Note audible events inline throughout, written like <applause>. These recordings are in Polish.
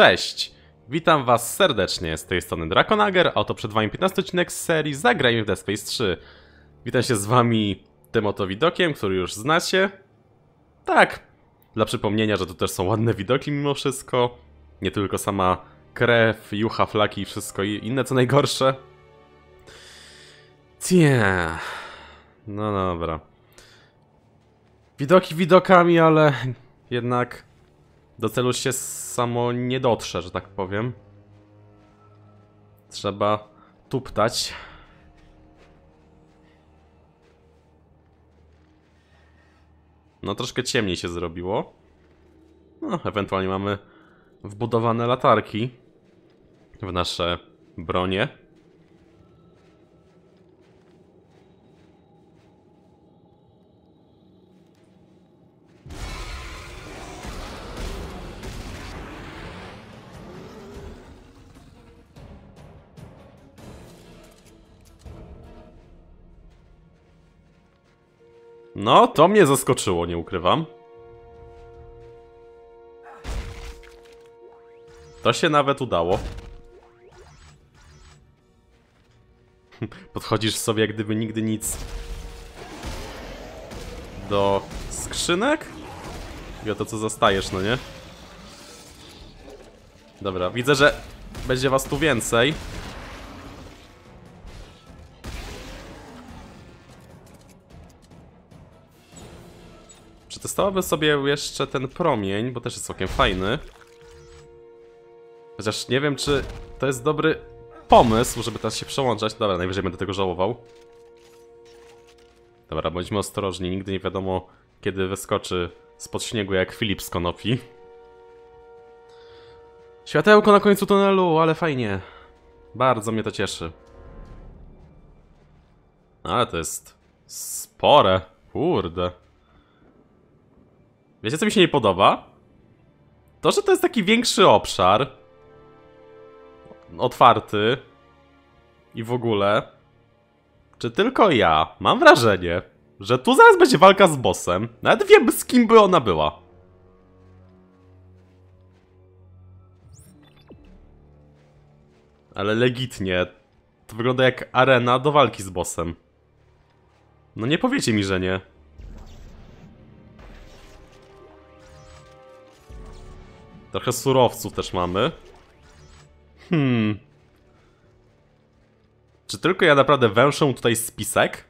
Cześć! Witam was serdecznie, z tej strony Drakonager, a oto przed wami 15 odcinek z serii Zagrajmy w Dead Space 3. Witam się z wami tym oto widokiem, który już znacie. Tak, dla przypomnienia, że tu też są ładne widoki mimo wszystko. Nie tylko sama krew, jucha, flaki i wszystko inne co najgorsze. Cie. No dobra. Widoki widokami, ale jednak do celu się samo nie dotrze, że tak powiem. Trzeba tuptać. No troszkę ciemniej się zrobiło. No, ewentualnie mamy wbudowane latarki w nasze bronie. No, to mnie zaskoczyło, nie ukrywam. To się nawet udało. <laughs> Podchodzisz sobie jak gdyby nigdy nic do skrzynek o to co zostajesz, no nie? Dobra, widzę, że będzie was tu więcej. Przetestowałbym sobie jeszcze ten promień, bo też jest całkiem fajny. Chociaż nie wiem, czy to jest dobry pomysł, żeby teraz się przełączać. Dobra, najwyżej będę tego żałował. Dobra, bądźmy ostrożni. Nigdy nie wiadomo, kiedy wyskoczy spod śniegu jak Filip z konopi. Światełko na końcu tunelu, ale fajnie. Bardzo mnie to cieszy. Ale to jest spore. Kurde. Wiecie, co mi się nie podoba? To, że to jest taki większy obszar. Otwarty. I w ogóle. Czy tylko ja mam wrażenie, że tu zaraz będzie walka z bossem. Nawet wiem, z kim by ona była. Ale legitnie. To wygląda jak arena do walki z bossem. No nie powiecie mi, że nie. Trochę surowców też mamy. Hmm. Czy tylko ja naprawdę węszę tutaj spisek?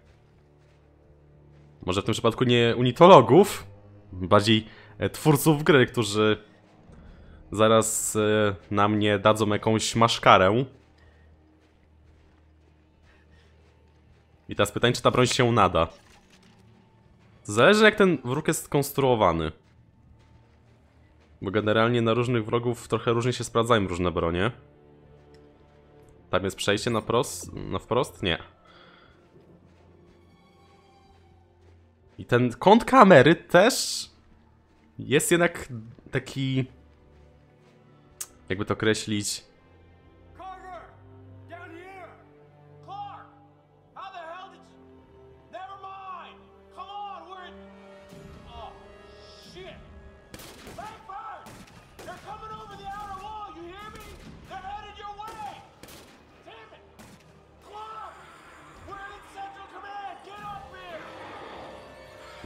Może w tym przypadku nie unitologów, bardziej e, twórców gry, którzy zaraz e, na mnie dadzą jakąś maszkarę. I teraz pytanie, czy ta broń się nada. Zależy jak ten wróg jest skonstruowany. Bo generalnie na różnych wrogów trochę różnie się sprawdzają różne bronie. Tam jest przejście na prost? Na wprost? Nie. I ten kąt kamery też jest jednak taki... Jakby to określić...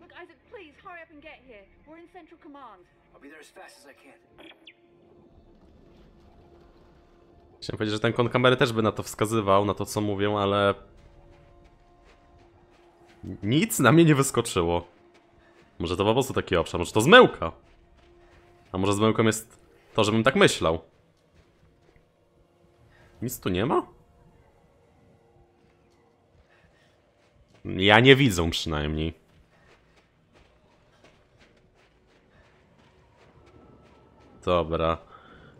Look, Isaac, please hurry up and get here. We're in Central Command. I'll be there as fast as I can. Chciałem powiedzieć, że ten kąt kamery też by na to wskazywał, na to co mówię, ale... Nic na mnie nie wyskoczyło. Może to po prostu taki obszar, może to zmyłka. A może zmyłką jest to, żebym tak myślał. Nic tu nie ma? Ja nie widzę przynajmniej. Dobra.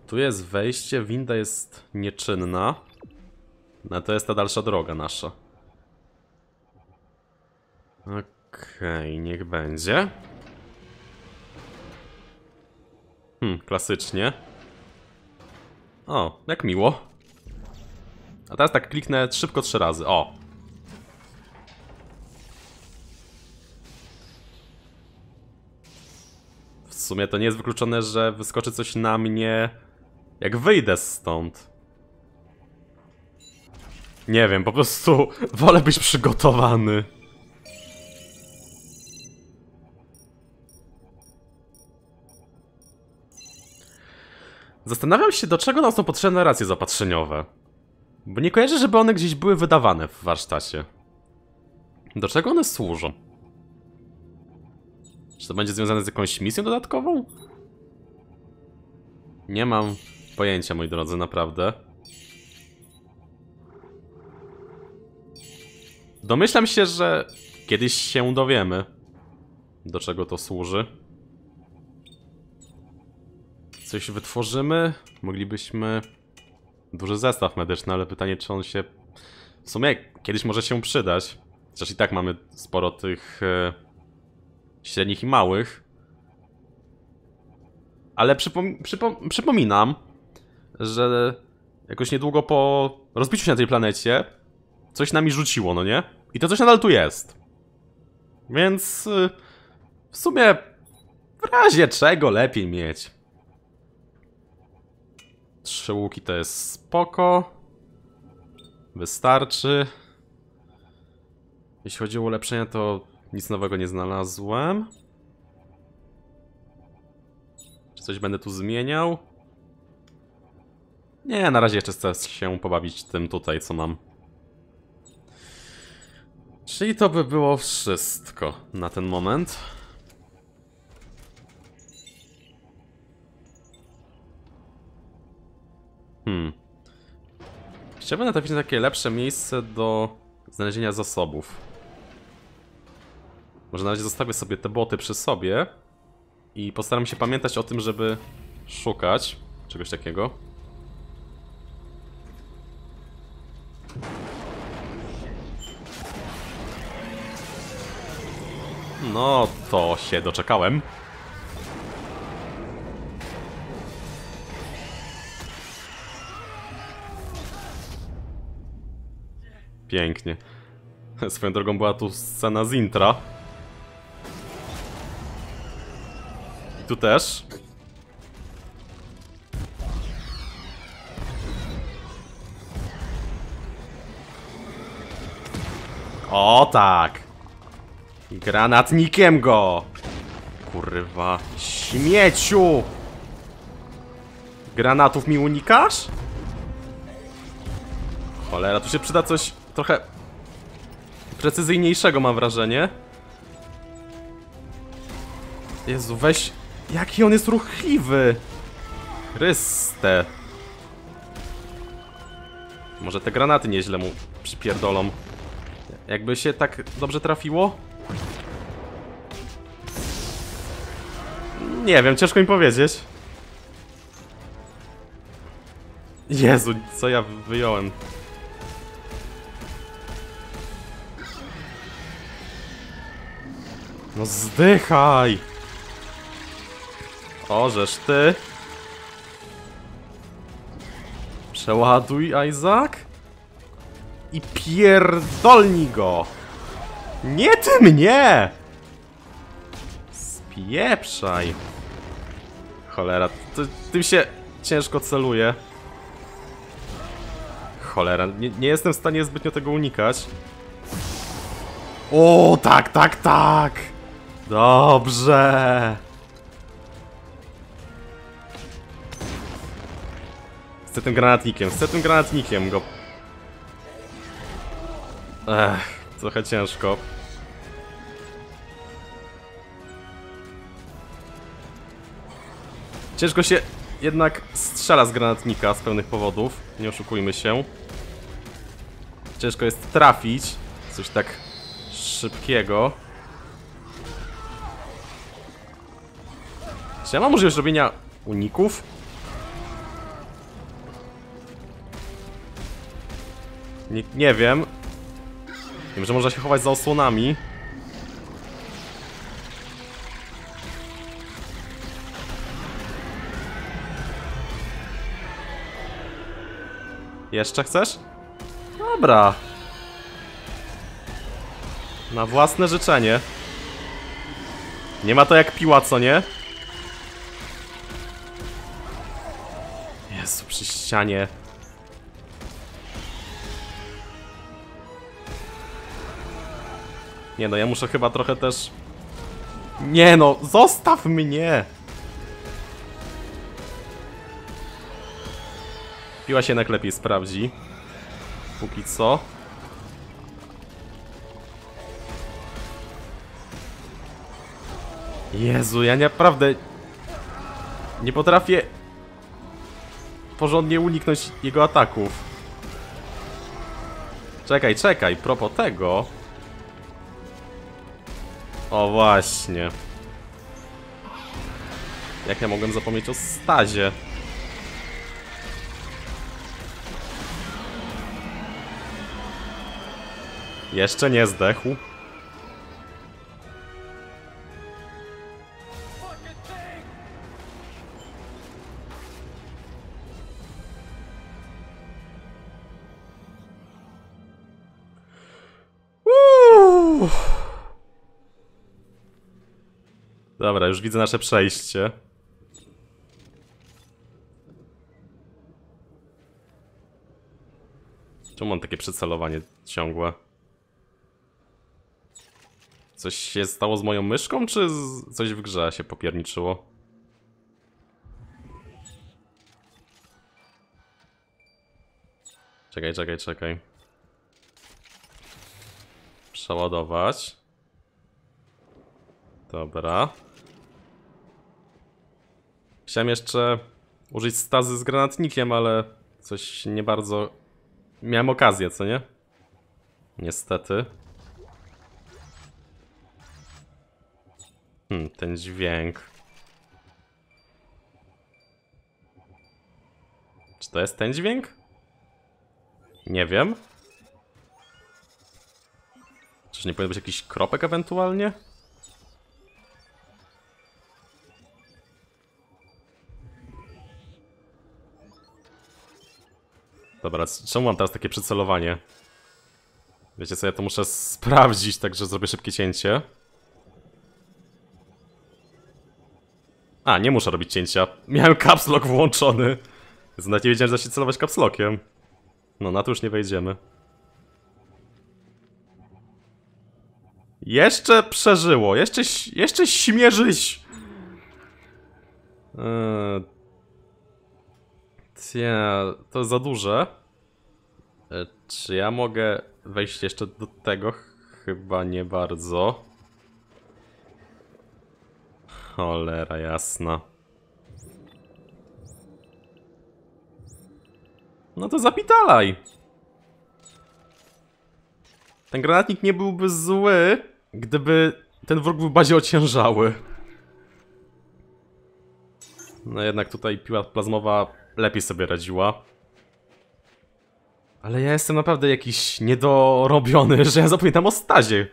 Tu jest wejście, winda jest nieczynna. No to jest ta dalsza droga nasza. Okej, niech będzie. Hmm, klasycznie. O, jak miło. A teraz tak kliknę szybko trzy razy. O! Sumie to nie jest wykluczone, że wyskoczy coś na mnie, jak wyjdę stąd. Nie wiem, po prostu <laughs> wolę być przygotowany. Zastanawiam się, do czego nam są potrzebne racje zaopatrzeniowe. Bo nie kojarzę, żeby one gdzieś były wydawane w warsztacie. Do czego one służą? Czy to będzie związane z jakąś misją dodatkową? Nie mam pojęcia, moi drodzy, naprawdę. Domyślam się, że kiedyś się dowiemy, do czego to służy. Coś wytworzymy? Moglibyśmy... Duży zestaw medyczny, ale pytanie, czy on się... W sumie kiedyś może się przydać. Chociaż i tak mamy sporo tych... Średnich i małych. Ale przypom przypom przypominam, że jakoś niedługo po rozbiciu się na tej planecie coś nami rzuciło, no nie? I to coś nadal tu jest. Więc y, w sumie w razie czego lepiej mieć. Trzy łuki to jest spoko. Wystarczy. Jeśli chodzi o ulepszenia, to nic nowego nie znalazłem. Czy coś będę tu zmieniał? Nie, na razie jeszcze chcę się pobawić tym tutaj, co mam. Czyli to by było wszystko na ten moment. Hmm. Chciałbym natrafić na takie lepsze miejsce do znalezienia zasobów. Może na razie zostawię sobie te boty przy sobie i postaram się pamiętać o tym, żeby szukać czegoś takiego. No, to się doczekałem. Pięknie. <laughs> Swoją drogą była tu scena z intra. Tu też. O tak! Granatnikiem go! Kurwa, śmieciu! Granatów mi unikasz? Cholera, tu się przyda coś trochę precyzyjniejszego mam wrażenie. Jezu, weź... Jaki on jest ruchliwy! Chryste! Może te granaty nieźle mu przypierdolą. Jakby się tak dobrze trafiło? Nie wiem, ciężko mi powiedzieć. Jezu, co ja wyjąłem? No zdychaj! Ożeż ty! Przeładuj, Isaac! I pierdolnij go! Nie ty mnie! Spieprzaj! Cholera, to, tym się ciężko celuje. Cholera, nie, nie jestem w stanie zbytnio tego unikać. O, tak, tak, tak! Dobrze! Z tym granatnikiem, z tym granatnikiem go... Ech, trochę ciężko. Ciężko się jednak strzela z granatnika z pełnych powodów, nie oszukujmy się. Ciężko jest trafić coś tak szybkiego. Czy ja mam możliwość robienia uników? Nie, nie wiem. Wiem, że można się chować za osłonami. Jeszcze chcesz? Dobra. Na własne życzenie. Nie ma to jak piła, co nie? Jezu, przy ścianie. Nie no, ja muszę chyba trochę też... Nie no, zostaw mnie! Piła się jednak lepiej sprawdzi. Póki co. Jezu, ja naprawdę... Nie potrafię... Porządnie uniknąć jego ataków. Czekaj, czekaj, propos tego... O właśnie. Jak ja mogłem zapomnieć o stazie? Jeszcze nie zdechł. Już widzę nasze przejście. Czemu mam takie przycelowanie ciągłe? Coś się stało z moją myszką, czy coś w grze się popierniczyło? Czekaj, czekaj, czekaj. Przeładować. Dobra. Chciałem jeszcze użyć stazy z granatnikiem, ale coś nie bardzo... Miałem okazję, co nie? Niestety. Hmm, ten dźwięk. Czy to jest ten dźwięk? Nie wiem. Czyż nie powinien być jakiś kropek ewentualnie? Dobra, czemu mam teraz takie przycelowanie? Wiecie co, ja to muszę sprawdzić, także zrobię szybkie cięcie. A, nie muszę robić cięcia. Miałem caps lock włączony. Nawet nie wiedziałem, że da się celować caps lockiem. No, na to już nie wejdziemy. Jeszcze przeżyło. Jeszcze, jeszcze śmierzyć. Eee... Tia, to za duże. E, Czy ja mogę wejść jeszcze do tego? Chyba nie bardzo. Cholera jasna. No to zapitalaj. Ten granatnik nie byłby zły, gdyby ten wróg był bardziej ociężały. No jednak tutaj piła plazmowa lepiej sobie radziła. Ale ja jestem naprawdę jakiś niedorobiony, <laughs> że ja zapominam o stazie.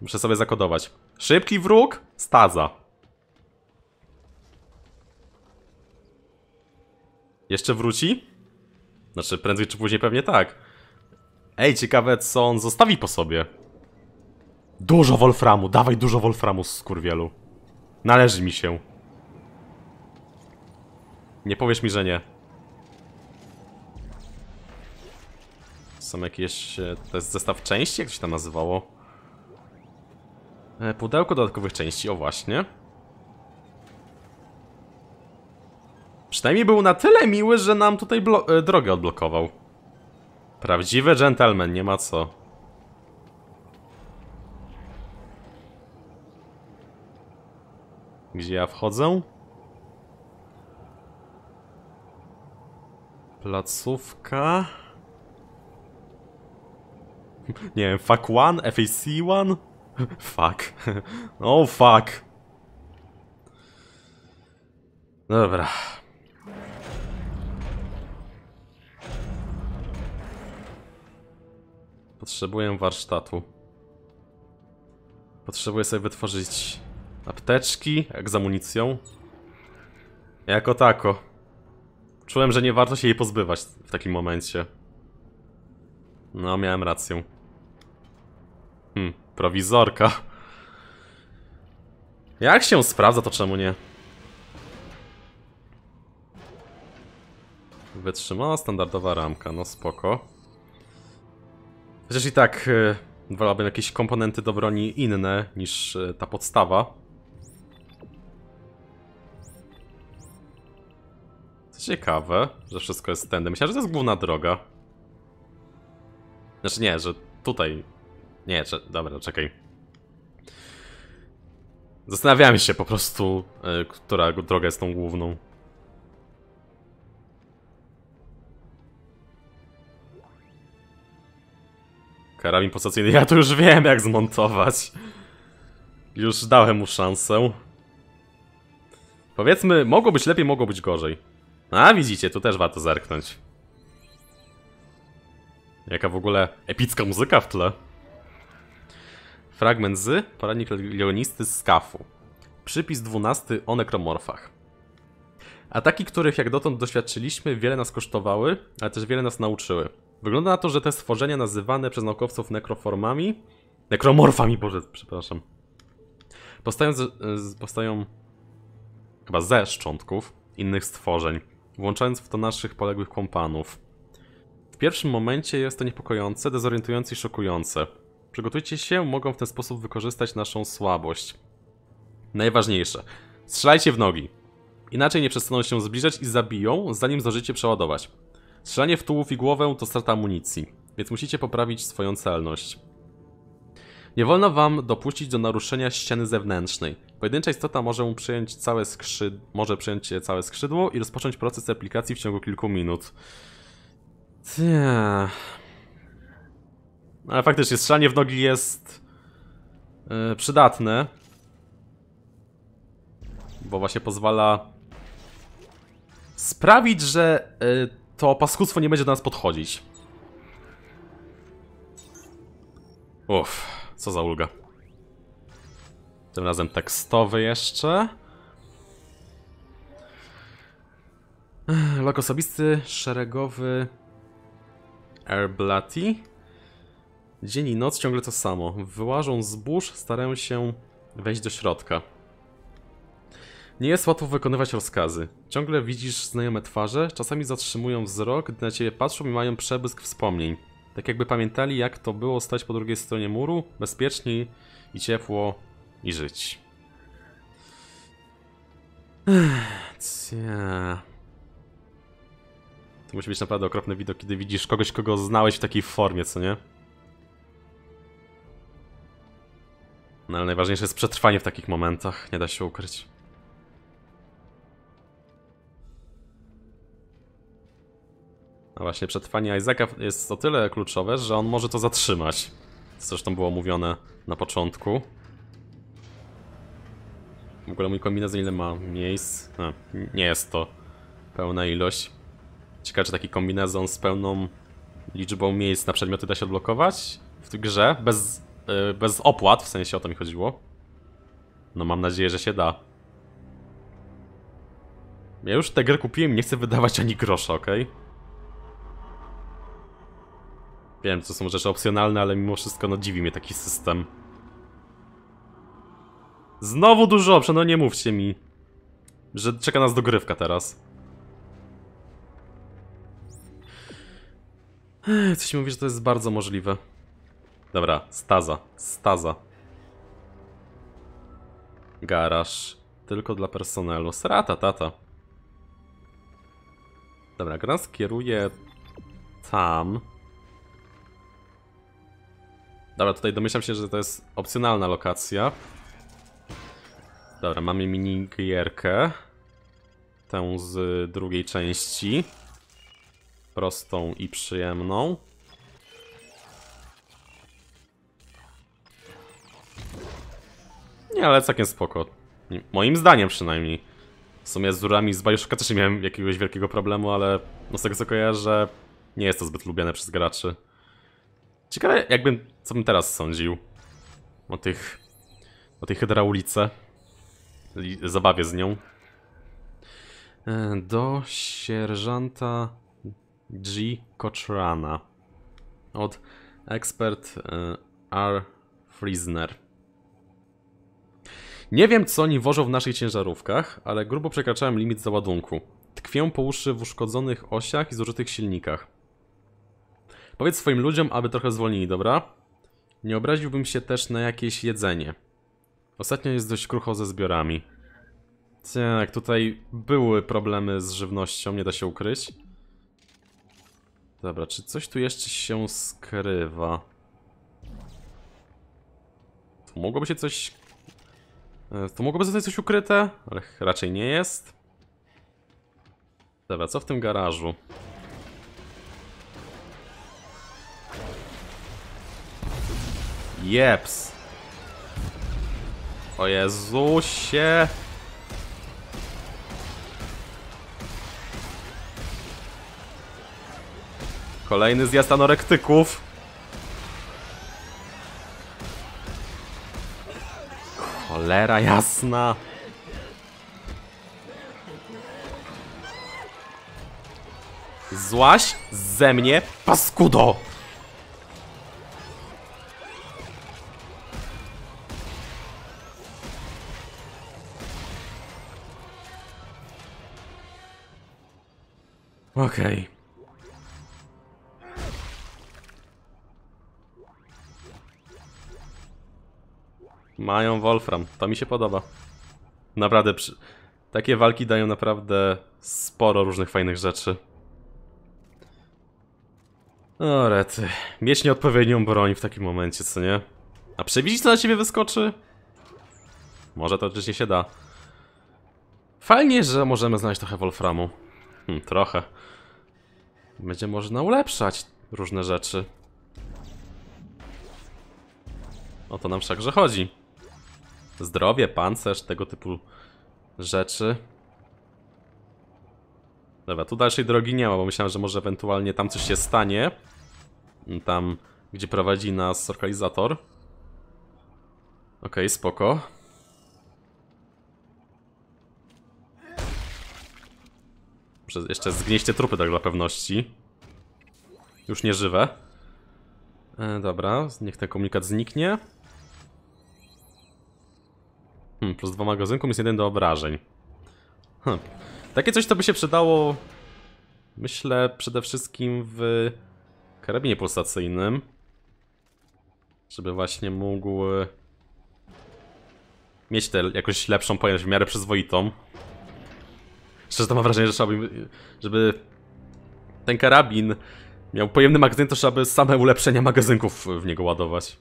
Muszę sobie zakodować. Szybki wróg, staza. Jeszcze wróci? Znaczy, prędzej czy później pewnie tak. Ej, ciekawe co on zostawi po sobie. Dużo wolframu, dawaj dużo wolframu, skurwielu. Należy mi się. Nie powiesz mi, że nie. Są jakieś... To jest zestaw części? Jak się tam nazywało? E, Pudełko dodatkowych części, o właśnie. Przynajmniej był na tyle miły, że nam tutaj e, drogę odblokował. Prawdziwy gentleman, nie ma co. Gdzie ja wchodzę? Placówka. Nie wiem, fuck one, FAC one? Fuck. Oh fuck. Dobra. Potrzebuję warsztatu. Potrzebuję sobie wytworzyć apteczki, jak z amunicją. Jako tako. Czułem, że nie warto się jej pozbywać w takim momencie. No, miałem rację. Hmm, prowizorka. Jak się sprawdza, to czemu nie? Wytrzymała standardowa ramka, no spoko. Chociaż i tak y, wolałbym jakieś komponenty do broni inne niż y, ta podstawa. Ciekawe, że wszystko jest tędy. Myślałem, że to jest główna droga. Znaczy nie, że tutaj... Nie, cze... dobra, czekaj. Zastanawiałem się po prostu, y, która droga jest tą główną. Karabin postacyjny, <laughs> ja to już wiem jak zmontować. Już dałem mu szansę. Powiedzmy, mogło być lepiej, mogło być gorzej. A widzicie, tu też warto zerknąć. Jaka w ogóle epicka muzyka w tle. Fragment z Poradnik Legionisty z Skafu. Przypis 12 o nekromorfach. Ataki, których jak dotąd doświadczyliśmy, wiele nas kosztowały, ale też wiele nas nauczyły. Wygląda na to, że te stworzenia nazywane przez naukowców nekroformami... Nekromorfami, boże, przepraszam. Powstają, z, powstają chyba ze szczątków innych stworzeń, włączając w to naszych poległych kompanów. W pierwszym momencie jest to niepokojące, dezorientujące i szokujące. Przygotujcie się, mogą w ten sposób wykorzystać naszą słabość. Najważniejsze. Strzelajcie w nogi. Inaczej nie przestaną się zbliżać i zabiją, zanim zdążycie przeładować. Strzelanie w tułów i głowę to strata amunicji, więc musicie poprawić swoją celność. Nie wolno wam dopuścić do naruszenia ściany zewnętrznej. Pojedyncza istota może przyjąć całe skrzyd... może przyjąć całe skrzydło i rozpocząć proces aplikacji w ciągu kilku minut. Tia. Ale faktycznie strzelanie w nogi jest yy, przydatne. Bo właśnie pozwala sprawić, że yy, to paskudztwo nie będzie do nas podchodzić. Uff, co za ulga. Tym razem tekstowy jeszcze. Lok osobisty, szeregowy Airblatty. Dzień i noc ciągle to samo. Wyłażą zbóż, starają się wejść do środka. Nie jest łatwo wykonywać rozkazy. Ciągle widzisz znajome twarze, czasami zatrzymują wzrok, gdy na ciebie patrzą i mają przebysk wspomnień. Tak jakby pamiętali, jak to było stać po drugiej stronie muru, bezpiecznie i ciepło i żyć. Cia. To musi być naprawdę okropny widok, kiedy widzisz kogoś, kogo znałeś w takiej formie, co nie? No ale najważniejsze jest przetrwanie w takich momentach, nie da się ukryć. Właśnie przetrwanie Isaaca jest o tyle kluczowe, że on może to zatrzymać. Zresztą było mówione na początku. W ogóle mój kombinezon ile ma miejsc? A, nie jest to pełna ilość. Ciekawe, czy taki kombinezon z pełną liczbą miejsc na przedmioty da się odblokować w grze, bez, yy, bez opłat, w sensie o to mi chodziło. No mam nadzieję, że się da. Ja już tę grę kupiłem nie chcę wydawać ani grosza, okej? Wiem, to są rzeczy opcjonalne, ale mimo wszystko no dziwi mnie taki system. Znowu dużo option, no nie mówcie mi, że czeka nas dogrywka teraz. Coś mi mówi, że to jest bardzo możliwe. Dobra, staza, staza. Garaż. Tylko dla personelu. Strata, tata. Dobra, gra skieruje tam. Dobra, tutaj domyślam się, że to jest opcjonalna lokacja. Dobra, mamy minigierkę. Tę z drugiej części. Prostą i przyjemną. Nie, ale całkiem spoko. Moim zdaniem przynajmniej. W sumie z Durami z Bioshocka też nie miałem jakiegoś wielkiego problemu, ale no z tego co kojarzę, nie jest to zbyt lubiane przez graczy. Ciekawe, jakbym, co bym teraz sądził o tych, o tej hydraulice. Zabawie z nią. E, Do sierżanta G. Cochrana. Od ekspert e, R. Friesner. Nie wiem, co oni wożą w naszych ciężarówkach, ale grubo przekraczałem limit załadunku. Tkwię po uszy w uszkodzonych osiach i zużytych silnikach. Powiedz swoim ludziom, aby trochę zwolnili, dobra? Nie obraziłbym się też na jakieś jedzenie. Ostatnio jest dość krucho ze zbiorami. Tak, tutaj były problemy z żywnością, nie da się ukryć. Dobra, czy coś tu jeszcze się skrywa? Tu mogłoby się coś... e, Tu mogłoby zostać coś ukryte, ale raczej nie jest. Dobra, co w tym garażu? Jeps. O Jezusie. Kolejny zjazd anorektyków. Cholera jasna. Złaś ze mnie, paskudo! Okej. Mają Wolfram, to mi się podoba. Naprawdę, przy... takie walki dają naprawdę sporo różnych fajnych rzeczy. O rety, mieć nieodpowiednią broń w takim momencie, co nie? A przewidzieć co na ciebie wyskoczy? Może to oczywiście się da. Fajnie, że możemy znaleźć trochę Wolframu. Hm, trochę. Będzie można ulepszać różne rzeczy. O to nam wszakże chodzi. Zdrowie, pancerz, tego typu rzeczy. Dobra, tu dalszej drogi nie ma, bo myślałem, że może ewentualnie tam coś się stanie. Tam, gdzie prowadzi nas lokalizator. Okej, spoko. Jeszcze zgnieście trupy tak dla pewności. Już nie żywe. E, dobra, niech ten komunikat zniknie. Hmm, plus dwa magazynkom jest jeden do obrażeń. Hm. Takie coś to by się przydało, myślę, przede wszystkim w karabinie pulsacyjnym. Żeby właśnie mógł mieć tę jakąś lepszą pojemność, w miarę przyzwoitą. Szczerze to mam wrażenie, że trzeba by, żeby ten karabin miał pojemny magazyn, to trzeba by same ulepszenia magazynków w niego ładować.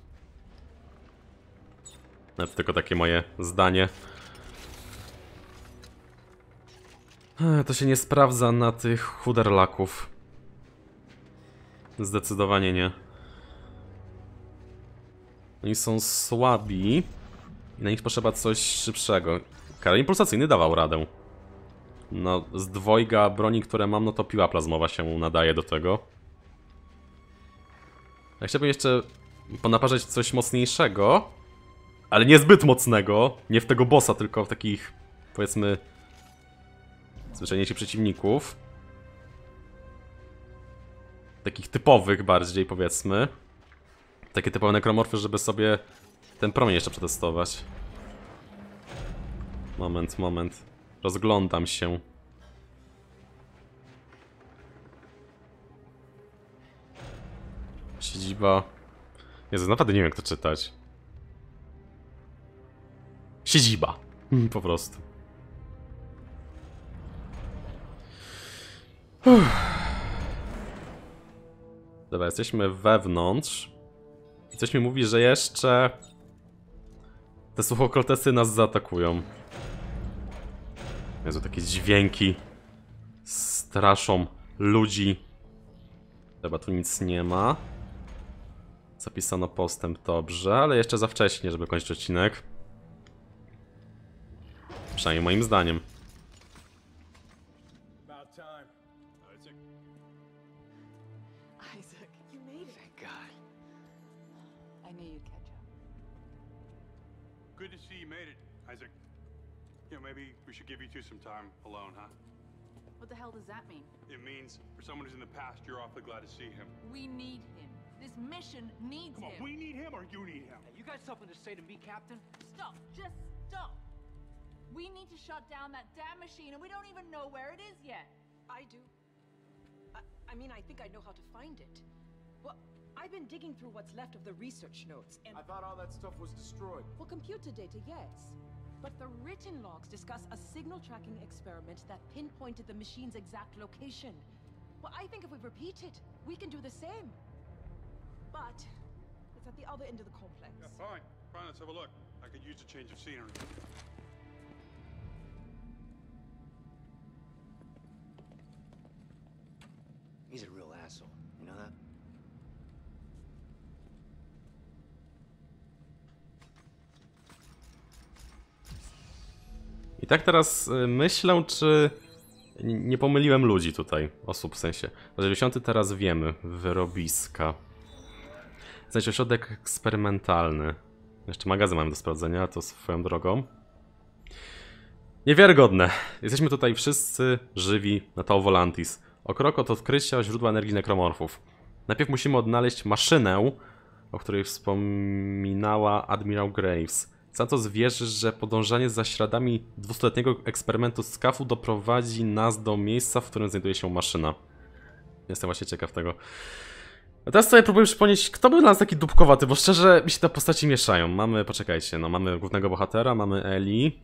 To tylko takie moje zdanie. To się nie sprawdza na tych chuderlaków. Zdecydowanie nie. Oni są słabi. Na nich potrzeba coś szybszego. Karabin pulsacyjny dawał radę. No, z dwojga broni, które mam, no to piła plazmowa się nadaje do tego. Ja chciałbym jeszcze ponaparzać coś mocniejszego, ale niezbyt mocnego. Nie w tego bossa, tylko w takich, powiedzmy, zwyczajniejszych przeciwników. Takich typowych bardziej, powiedzmy. Takie typowe nekromorfy, żeby sobie ten promień jeszcze przetestować. Moment, moment. Rozglądam się. Siedziba. Jezu, naprawdę nie wiem jak to czytać. Siedziba. <laughs> Po prostu. Uff. Dobra, jesteśmy wewnątrz. I coś mi mówi, że jeszcze... Te suchokrotesy nas zaatakują. Jezu, takie dźwięki. Straszą ludzi. Dobra, tu nic nie ma. Zapisano postęp, dobrze, ale jeszcze za wcześnie, żeby kończyć odcinek. Przynajmniej moim zdaniem. You some time alone, huh? What the hell does that mean? It means for someone who's in the past, you're awfully glad to see him. We need him. This mission needs Come on, him. we need him or you need him? Hey, you got something to say to me, Captain? Stop! Just stop! We need to shut down that damn machine, and we don't even know where it is yet. I do. I, I mean, I think I know how to find it. Well, I've been digging through what's left of the research notes, and I thought all that stuff was destroyed. well, computer data, yes. But the written logs discuss a signal tracking experiment that pinpointed the machine's exact location. Well, I think if we repeat it, we can do the same. But it's at the other end of the complex. Yeah, fine. Fine, let's have a look. I could use a change of scenery. He's a real tak teraz y, myślę, czy nie pomyliłem ludzi tutaj, osób w sensie. Że 90 teraz wiemy, wyrobiska. Znaczy ośrodek eksperymentalny. Jeszcze magazyn mamy do sprawdzenia, to swoją drogą. Niewiarygodne. Jesteśmy tutaj wszyscy żywi na Tau Volantis. O krok od odkrycia źródła energii nekromorfów. Najpierw musimy odnaleźć maszynę, o której wspominała admirał Graves. Santos wierzy, że podążanie za śladami 200-letniego eksperymentu Skafu doprowadzi nas do miejsca, w którym znajduje się maszyna. Jestem właśnie ciekaw tego. A teraz sobie próbuję przypomnieć, kto był dla nas taki dupkowaty, bo szczerze mi się te postaci mieszają. Mamy, poczekajcie, no mamy głównego bohatera, mamy Eli.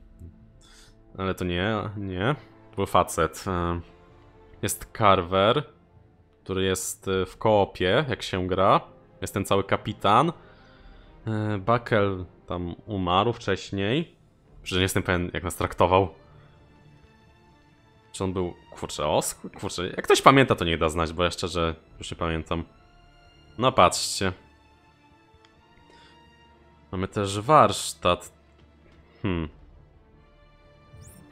Ale to nie, nie. To był facet. E, Jest Carver, który jest e, w koopie, jak się gra. Jest ten cały kapitan. E, Buckel tam umarł wcześniej. Że nie jestem pewien, jak nas traktował. Czy on był... Kurczę, os? Kurczę, jak ktoś pamięta, to niech da znać, bo ja szczerze już nie pamiętam. No patrzcie. Mamy też warsztat. Hmm.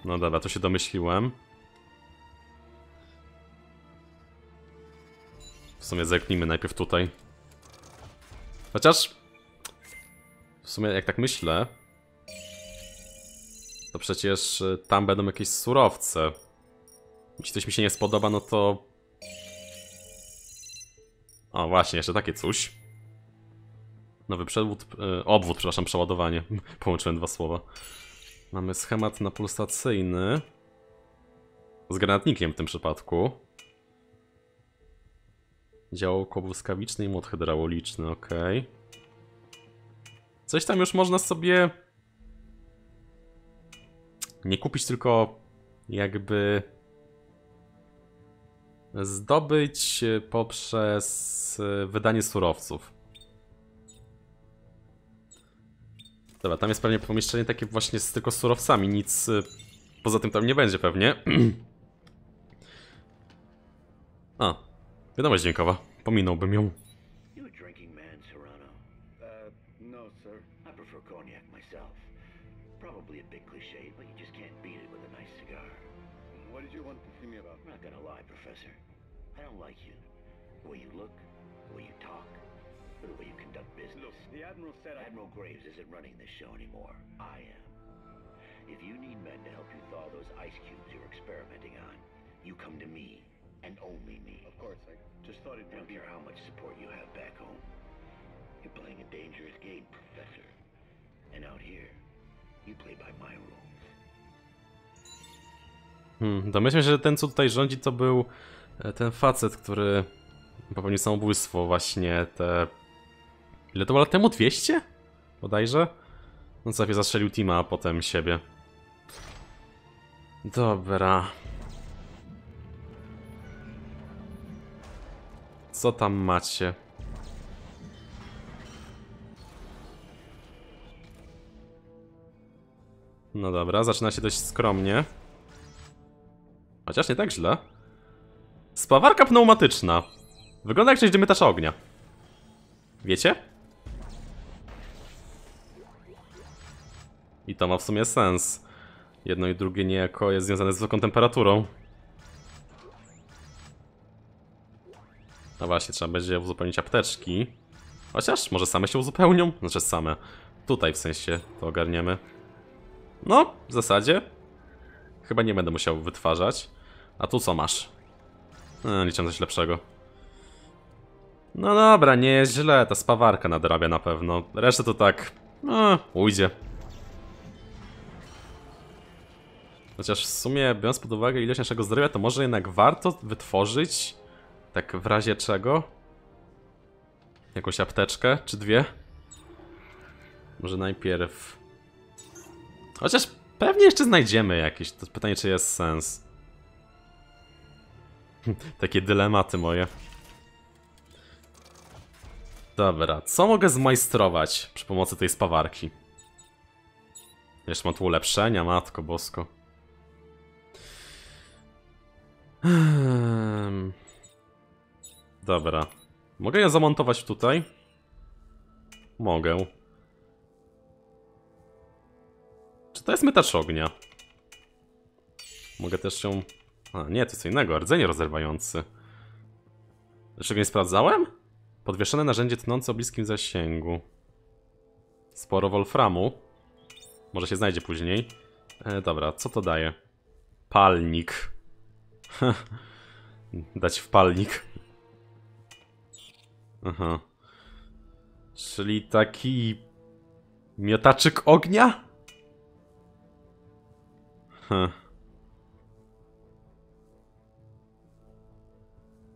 No dobra, to się domyśliłem. W sumie zerknijmy najpierw tutaj. Chociaż... W sumie jak tak myślę... To przecież y, tam będą jakieś surowce. Jeśli coś mi się nie spodoba, no to... O, właśnie, jeszcze takie coś. Nowy przewód, y, obwód, przepraszam, przeładowanie. <laughs> Połączyłem dwa słowa. Mamy schemat na pulsacyjny. Z granatnikiem w tym przypadku. Działko błyskawiczny i młot hydrauliczny, ok. Coś tam już można sobie... Nie kupić, tylko jakby... Zdobyć poprzez e, wydanie surowców. Dobra, tam jest pewnie pomieszczenie takie właśnie z tylko surowcami, nic y, poza tym tam nie będzie pewnie. <clears throat> A, wiadomość dźwiękowa. Pominąłbym ją. Myself. Probably a big cliche, but you just can't beat it with a nice cigar. What did you want to see me about? I'm not gonna lie, Professor. I don't like you. The way you look, the way you talk, the way you conduct business. Look, the Admiral said I... Admiral Graves isn't running this show anymore. I am. If you need men to help you thaw those ice cubes you're experimenting on, you come to me, and only me. Of course, I just thought it'd I don't care how much support you have back home. You're playing a dangerous game, Professor. And out here, you play by my rules. Hmm, domyślam się, że ten co tutaj rządzi to był e, ten facet, który popełnił samobójstwo właśnie te... Ile to było lat temu? 200? Bodajże? No co, zastrzelił Tima, a potem siebie. Dobra. Co tam macie? No dobra, zaczyna się dość skromnie. Chociaż nie tak źle. Spawarka pneumatyczna. Wygląda jak część dymytacza ognia. Wiecie? I to ma w sumie sens. Jedno i drugie niejako jest związane z wysoką temperaturą. No właśnie, trzeba będzie uzupełnić apteczki. Chociaż może same się uzupełnią? Znaczy same. Tutaj w sensie to ogarniemy. No, w zasadzie. Chyba nie będę musiał wytwarzać. A tu co masz? E, liczę coś lepszego. No dobra, nie jest źle. Ta spawarka nadrabia na pewno. Reszta to tak... No, ujdzie. Chociaż w sumie, biorąc pod uwagę ilość naszego zdrowia, to może jednak warto wytworzyć, tak w razie czego, jakąś apteczkę, czy dwie? Może najpierw... Chociaż pewnie jeszcze znajdziemy jakieś, to pytanie, czy jest sens. <laughs> Takie dylematy moje. Dobra, co mogę zmajstrować przy pomocy tej spawarki? Jeszcze mam tu ulepszenia, matko bosko. Hmm. Dobra. Mogę ją zamontować tutaj? Mogę. To jest mytacz ognia? Mogę też ją... A, nie, to co innego. Rdzenie rozerwający. Dlaczego nie sprawdzałem? Podwieszone narzędzie tnące o bliskim zasięgu. Sporo wolframu. Może się znajdzie później. E, dobra, co to daje? Palnik. <laughs> Dać w palnik. Aha. Czyli taki... Miotaczyk ognia?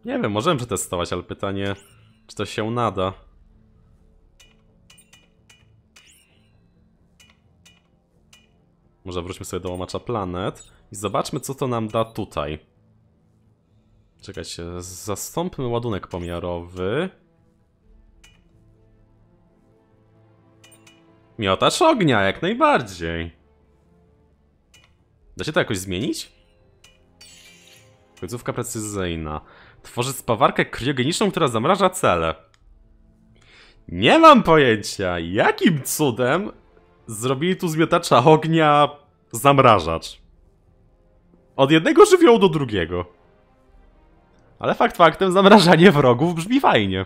Nie wiem, możemy przetestować, ale pytanie, czy to się nada. Może wróćmy sobie do łamacza planet i zobaczmy, co to nam da tutaj. Czekajcie, zastąpmy ładunek pomiarowy. Miotacz ognia, jak najbardziej. Da się to jakoś zmienić? Końcówka precyzyjna. Tworzy spawarkę kriogeniczną, która zamraża cele. Nie mam pojęcia, jakim cudem zrobili tu z miotacza ognia zamrażacz. Od jednego żywiołu do drugiego. Ale fakt faktem, zamrażanie wrogów brzmi fajnie.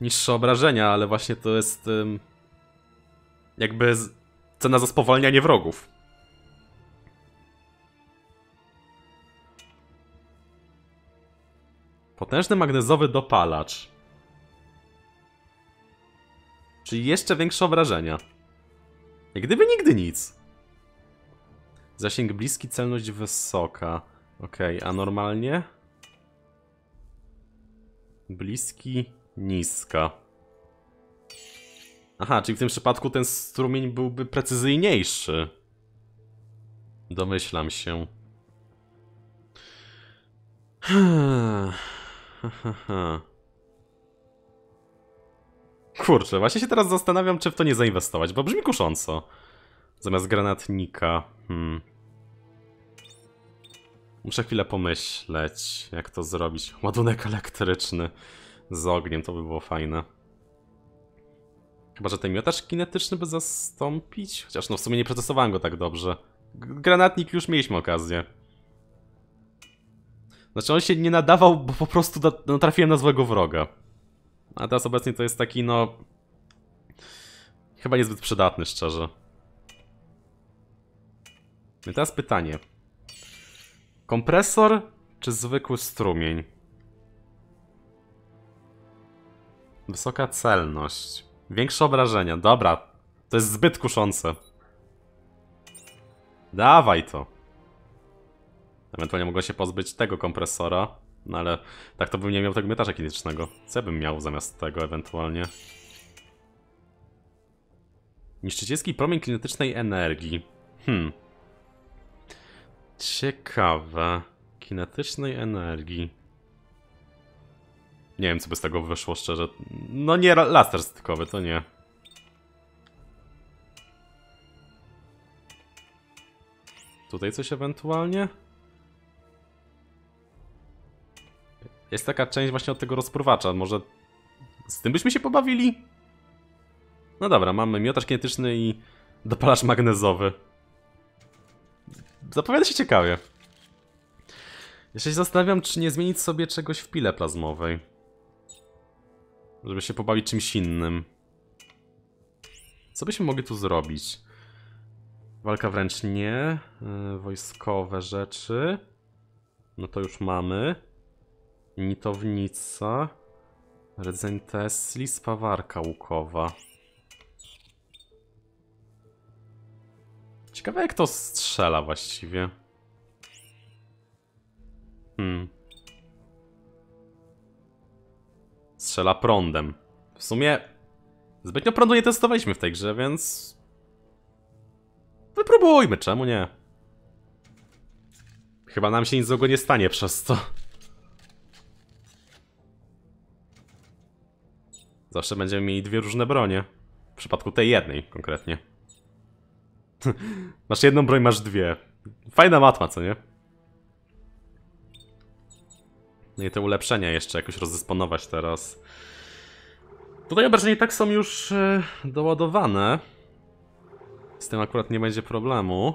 Niższe obrażenia, ale właśnie to jest... Jakby cena za spowalnianie wrogów. Potężny magnezowy dopalacz. Czyli jeszcze większe obrażenia. Jak gdyby nigdy nic. Zasięg bliski, celność wysoka. Okej, okay, a normalnie? Bliski, niska. Aha, czyli w tym przypadku ten strumień byłby precyzyjniejszy. Domyślam się. <sighs> Kurczę, właśnie się teraz zastanawiam, czy w to nie zainwestować, bo brzmi kusząco. Zamiast granatnika. Hmm. Muszę chwilę pomyśleć, jak to zrobić. Ładunek elektryczny z ogniem, to by było fajne. Chyba, że ten miotacz kinetyczny by zastąpić? Chociaż no w sumie nie przetestowałem go tak dobrze. Granatnik już mieliśmy okazję. Znaczy on się nie nadawał, bo po prostu no, trafiłem na złego wroga. A teraz obecnie to jest taki, no... Chyba niezbyt przydatny, szczerze. I teraz pytanie. Kompresor czy zwykły strumień? Wysoka celność. Większe obrażenia. Dobra. To jest zbyt kuszące. Dawaj to. Ewentualnie mogę się pozbyć tego kompresora. No ale tak to bym nie miał tego miotacza kinetycznego. Co bym miał zamiast tego ewentualnie? Niszczycielski promień kinetycznej energii. Hmm. Ciekawe. Kinetycznej energii. Nie wiem, co by z tego wyszło, szczerze. No nie, laser stykowy, to nie. Tutaj coś ewentualnie? Jest taka część właśnie od tego rozpruwacza. Może z tym byśmy się pobawili? No dobra, mamy miotacz kinetyczny i dopalacz magnezowy. Zapowiada się ciekawie. Jeszcze się zastanawiam, czy nie zmienić sobie czegoś w pile plazmowej. Żeby się pobawić czymś innym. Co byśmy mogli tu zrobić? Walka wręcz nie. Yy, wojskowe rzeczy. No to już mamy. Nitownica. Rdzeń Tesli, spawarka łukowa. Ciekawe jak to strzela właściwie. Hmm. Strzela prądem. W sumie zbytnio prądu nie testowaliśmy w tej grze, więc... Wypróbujmy, czemu nie? Chyba nam się nic złego nie stanie przez to. Zawsze będziemy mieli dwie różne bronie. W przypadku tej jednej konkretnie. <laughs> masz jedną broń, masz dwie. Fajna matma, co nie? No i te ulepszenia jeszcze jakoś rozdysponować teraz. Tutaj obrażenia tak są już e, doładowane. Z tym akurat nie będzie problemu.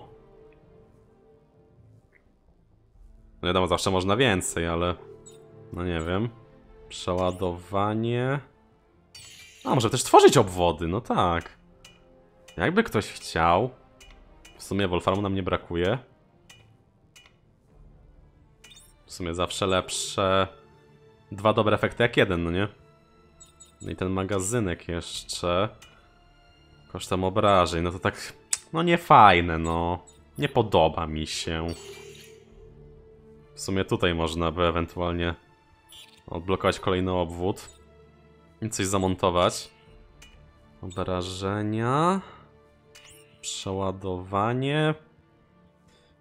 No wiadomo, zawsze można więcej, ale... No nie wiem. Przeładowanie... A, może też tworzyć obwody, no tak. Jakby ktoś chciał. W sumie Wolframu nam nie brakuje. W sumie zawsze lepsze dwa dobre efekty jak jeden, no nie? No i ten magazynek jeszcze. Kosztem obrażeń, no to tak... No nie fajne, no. Nie podoba mi się. W sumie tutaj można by ewentualnie odblokować kolejny obwód. I coś zamontować. Obrażenia. Przeładowanie.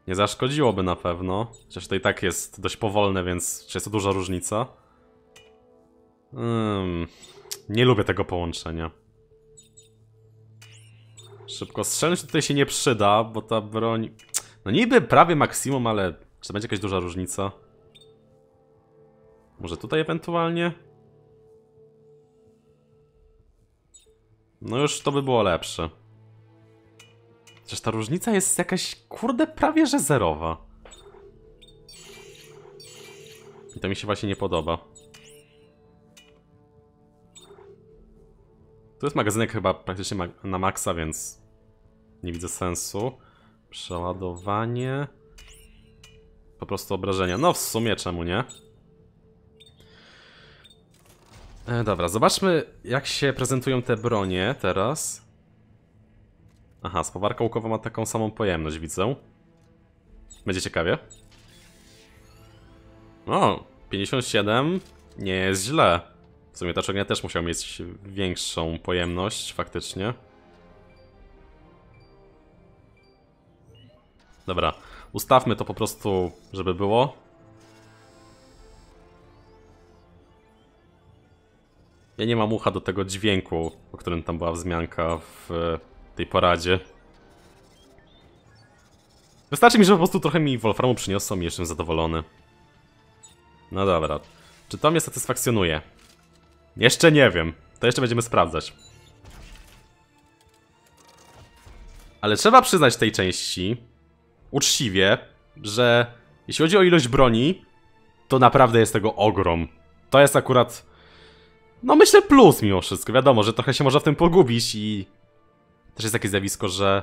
Nie zaszkodziłoby na pewno. Chociaż to i tak jest dość powolne, więc czy jest to duża różnica? Hmm, nie lubię tego połączenia. Szybko strzelność tutaj się nie przyda, bo ta broń... No niby prawie maksimum, ale czy to będzie jakaś duża różnica? Może tutaj ewentualnie? No już to by było lepsze. Chociaż ta różnica jest jakaś, kurde, prawie że zerowa. I to mi się właśnie nie podoba. Tu jest magazynek chyba praktycznie ma na maksa, więc nie widzę sensu. Przeładowanie. Po prostu obrażenia. No w sumie czemu nie? E, dobra, zobaczmy jak się prezentują te bronie teraz. Aha, spawarka łukowa ma taką samą pojemność, widzę. Będzie ciekawie. O, 57 nie jest źle. W sumie ta czognia też musiał mieć większą pojemność, faktycznie. Dobra, ustawmy to po prostu, żeby było. Ja nie mam ucha do tego dźwięku, o którym tam była wzmianka w tej paradzie. Wystarczy mi, że po prostu trochę mi Wolframu przyniosą i jestem zadowolony. No dobra. Czy to mnie satysfakcjonuje? Jeszcze nie wiem. To jeszcze będziemy sprawdzać. Ale trzeba przyznać tej części uczciwie, że jeśli chodzi o ilość broni, to naprawdę jest tego ogrom. To jest akurat, no myślę plus mimo wszystko. Wiadomo, że trochę się można w tym pogubić i też jest takie zjawisko, że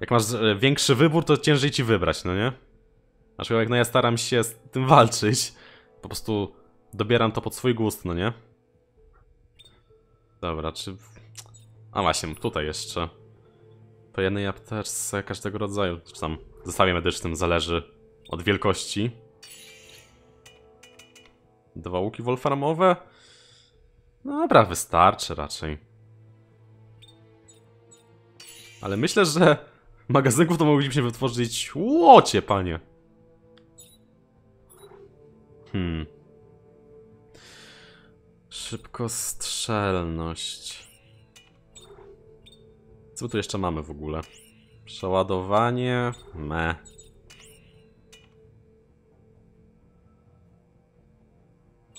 jak masz e, większy wybór, to ciężej ci wybrać, no nie? Aczkolwiek no ja staram się z tym walczyć. Po prostu dobieram to pod swój gust, no nie? Dobra, czy... A właśnie, tutaj jeszcze. Po jednej apteczce każdego rodzaju, czy tam zestawie medycznym zależy od wielkości. Dwa łuki wolframowe? No dobra, wystarczy raczej. Ale myślę, że magazynków to moglibyśmy wytworzyć łocie, panie. Hmm. Szybkostrzelność. Co tu jeszcze mamy w ogóle? Przeładowanie. Me.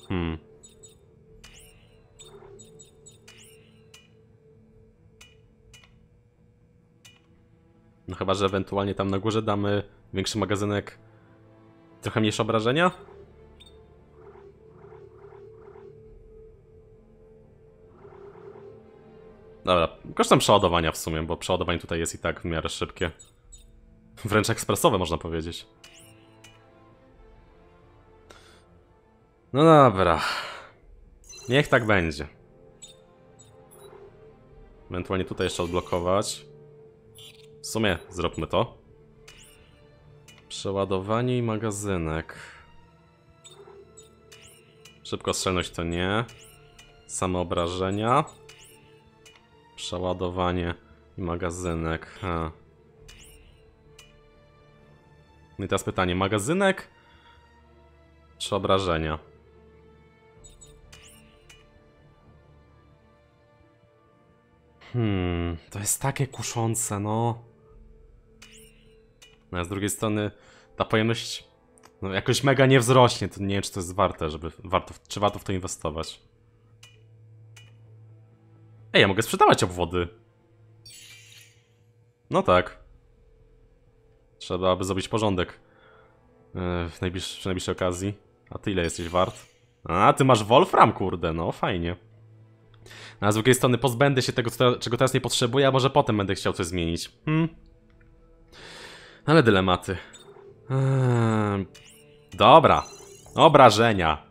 Hmm. No chyba, że ewentualnie tam na górze damy większy magazynek, trochę mniejsze obrażenia? Dobra, Kosztem przeładowania w sumie, bo przeładowanie tutaj jest i tak w miarę szybkie. Wręcz ekspresowe można powiedzieć. No dobra. Niech tak będzie. Ewentualnie tutaj jeszcze odblokować. W sumie zróbmy to. Przeładowanie i magazynek. Szybkostrzelność to nie. Same obrażenia. Przeładowanie i magazynek. Ha. No i teraz pytanie, magazynek czy obrażenia? Hmm, to jest takie kuszące, no. No a z drugiej strony ta pojemność no, jakoś mega nie wzrośnie, to nie wiem czy to jest warte, żeby warto, czy warto w to inwestować. Ej, ja mogę sprzedawać obwody. No tak. Trzeba by zrobić porządek. Yy, w najbliż, przy najbliższej okazji. A ty ile jesteś wart? A, ty masz Wolfram, kurde, no fajnie. No, a z drugiej strony pozbędę się tego, czego teraz nie potrzebuję, a może potem będę chciał coś zmienić. Hmm. Ale dylematy. Eee, dobra. Obrażenia.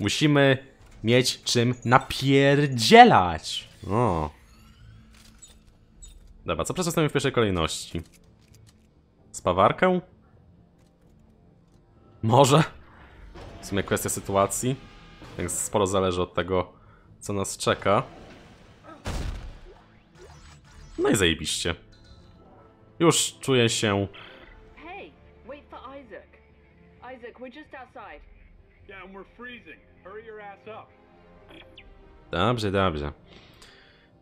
Musimy mieć czym napierdzielać. O. Dobra, co przetestujemy w pierwszej kolejności? Spawarkę? Może? W sumie kwestia sytuacji. Więc sporo zależy od tego, co nas czeka. No i zajebiście. Już czuję się... Hey, wait for Isaac. Isaac, we're just outside. Yeah, and we're freezing. Hurry your ass up. Dobrze, dobrze.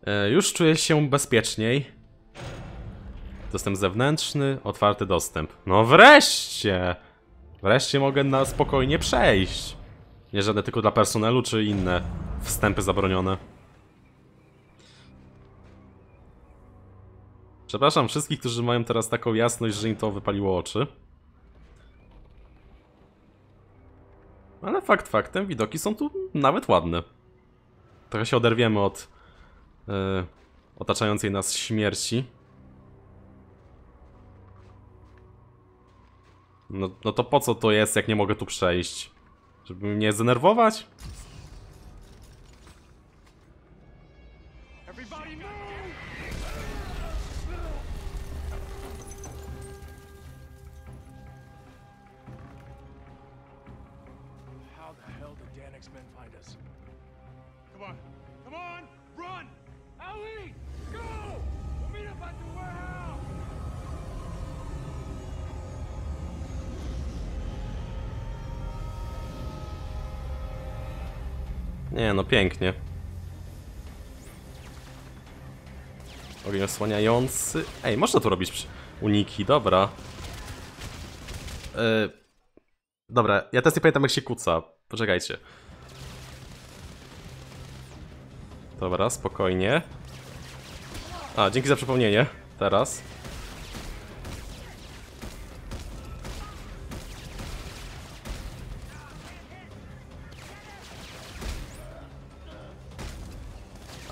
E, już czuję się bezpieczniej. Dostęp zewnętrzny, otwarty dostęp. No wreszcie! Wreszcie mogę na spokojnie przejść. Nie żadne tylko dla personelu, czy inne wstępy zabronione. Przepraszam wszystkich, którzy mają teraz taką jasność, że im to wypaliło oczy. Ale fakt faktem, widoki są tu nawet ładne. Trochę się oderwiemy od yy, otaczającej nas śmierci. No, no to po co to jest, jak nie mogę tu przejść? Żeby mnie zdenerwować? Nie, no pięknie. Ogień osłaniający. Ej, można tu robić uniki, dobra. Yy... Dobra, ja teraz nie pamiętam jak się kuca. Poczekajcie. Dobra, spokojnie. A, dzięki za przypomnienie. Teraz.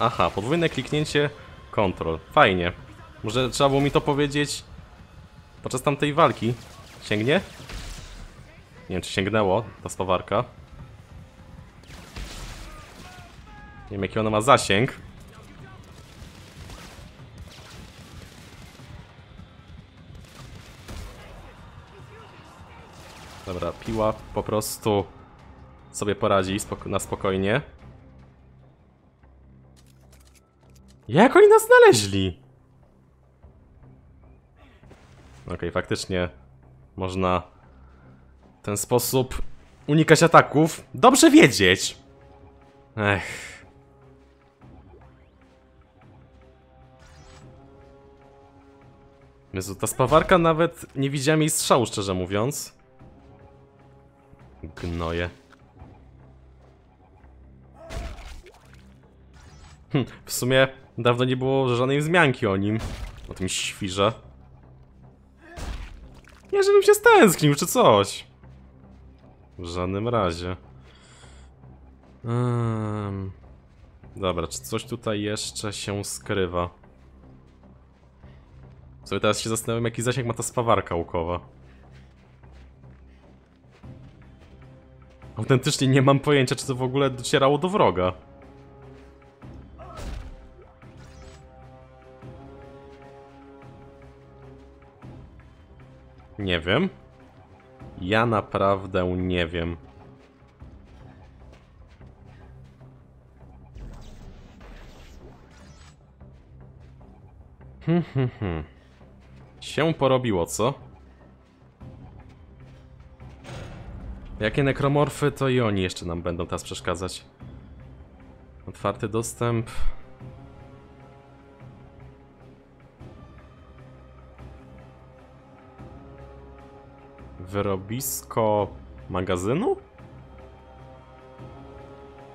Aha, podwójne kliknięcie, kontrol. Fajnie. Może trzeba było mi to powiedzieć podczas tamtej walki. Sięgnie? Nie wiem, czy sięgnęło ta spawarka. Nie wiem, jaki ona ma zasięg. Dobra, piła po prostu sobie poradzi na spokojnie. Jak oni nas znaleźli? Okej, faktycznie można w ten sposób unikać ataków. Dobrze wiedzieć. Ech. Jezu, ta spawarka nawet nie widziałem jej strzału, szczerze mówiąc. Gnoje. Hm, w sumie dawno nie było żadnej wzmianki o nim. O tym świrze. Nie, żebym się stęsknił, czy coś. W żadnym razie. Um, Dobra, czy coś tutaj jeszcze się skrywa? Sobie teraz się zastanawiam, jaki zasięg ma ta spawarka łukowa. Autentycznie nie mam pojęcia, czy to w ogóle docierało do wroga. Nie wiem. Ja naprawdę nie wiem. Hmm, hmm, hmm. Się porobiło, co? Jakie nekromorfy, to i oni jeszcze nam będą teraz przeszkadzać. Otwarty dostęp. Wyrobisko magazynu?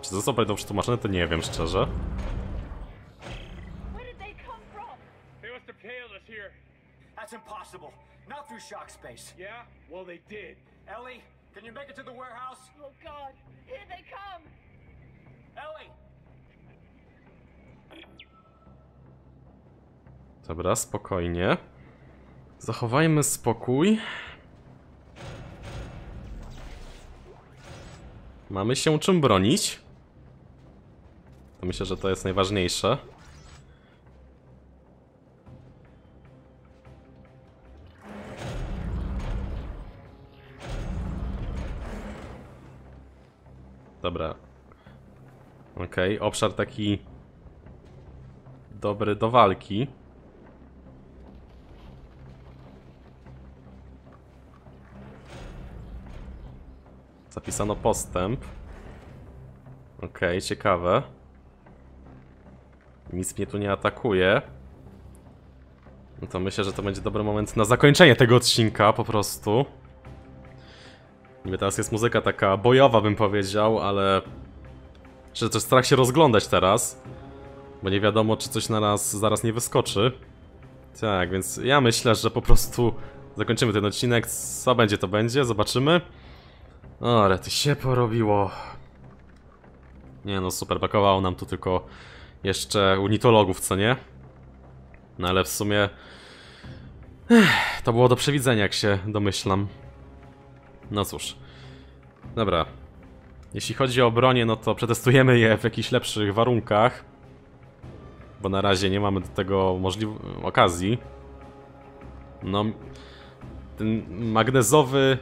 Czy to zostało będą przetłumaczone, to nie wiem szczerze. Where did they come from? They must have tailed us here. That's impossible. Not through shock space. Yeah? Well, they did. Ellie, can you make it to the warehouse? Oh god, here they come! Ellie! Dobra, spokojnie. Zachowajmy spokój. Mamy się czym bronić. Myślę, że to jest najważniejsze. Dobra. Okej, obszar taki dobry do walki. Zapisano postęp. Okej, ciekawe. Nic mnie tu nie atakuje. No to myślę, że to będzie dobry moment na zakończenie tego odcinka, po prostu. Niby teraz jest muzyka taka bojowa, bym powiedział, ale... Że też strach się rozglądać teraz. Bo nie wiadomo, czy coś na nas zaraz nie wyskoczy. Tak, więc ja myślę, że po prostu zakończymy ten odcinek. Co będzie, to będzie. Zobaczymy. O, ale ty się porobiło. Nie no, super, brakowało nam tu tylko jeszcze unitologów, co nie? No ale w sumie... Ech, to było do przewidzenia, jak się domyślam. No cóż. Dobra. Jeśli chodzi o bronię, no to przetestujemy je w jakichś lepszych warunkach. Bo na razie nie mamy do tego okazji. No... Ten magnezowy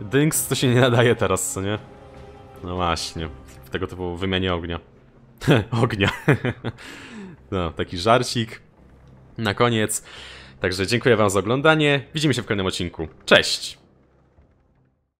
Dynks to się nie nadaje teraz, co nie? No właśnie, w tego typu wymianie ognia. <laughs> ognia. <laughs> no, taki żarcik. Na koniec. Także dziękuję wam za oglądanie. Widzimy się w kolejnym odcinku. Cześć!